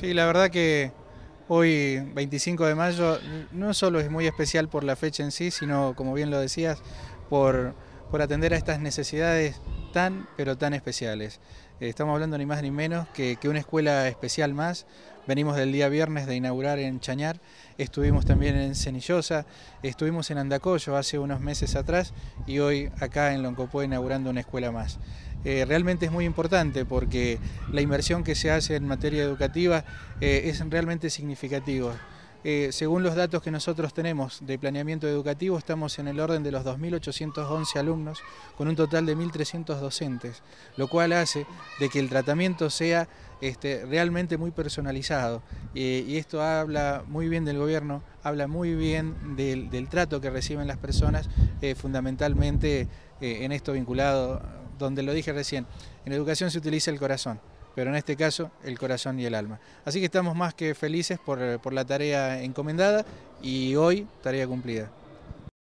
Sí, la verdad que hoy, 25 de mayo, no solo es muy especial por la fecha en sí, sino, como bien lo decías, por, por atender a estas necesidades tan, pero tan especiales. Estamos hablando ni más ni menos que, una escuela especial más. Venimos del día viernes de inaugurar en Chañar, estuvimos también en Cenillosa, estuvimos en Andacoyo hace unos meses atrás y hoy acá en Loncopué inaugurando una escuela más. Eh, realmente es muy importante porque la inversión que se hace en materia educativa eh, es realmente significativa. Eh, según los datos que nosotros tenemos de planeamiento educativo, estamos en el orden de los 2.811 alumnos, con un total de 1.300 docentes, lo cual hace de que el tratamiento sea este, realmente muy personalizado. y esto habla muy bien del gobierno, habla muy bien del, del trato que reciben las personas, fundamentalmente en esto vinculado donde lo dije recién, en educación se utiliza el corazón, pero en este caso el corazón y el alma. Así que estamos más que felices por, por la tarea encomendada y hoy tarea cumplida.